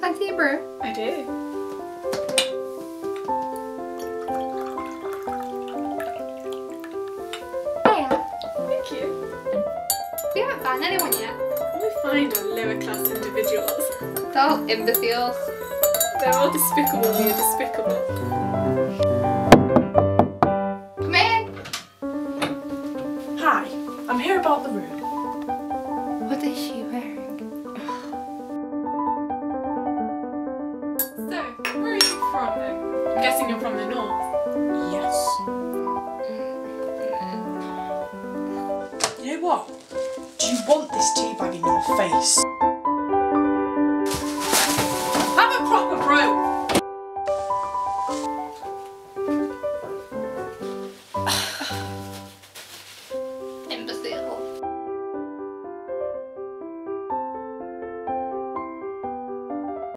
Fancy a brew? I do. Yeah. Thank you. We haven't found anyone yet. We find our lower class individuals. They're all imbeciles. They're all despicable, we are despicable. Come in. Hi, I'm here about the room. I'm guessing you're from the north. Yes. You know what? Do you want this tea bag in your face?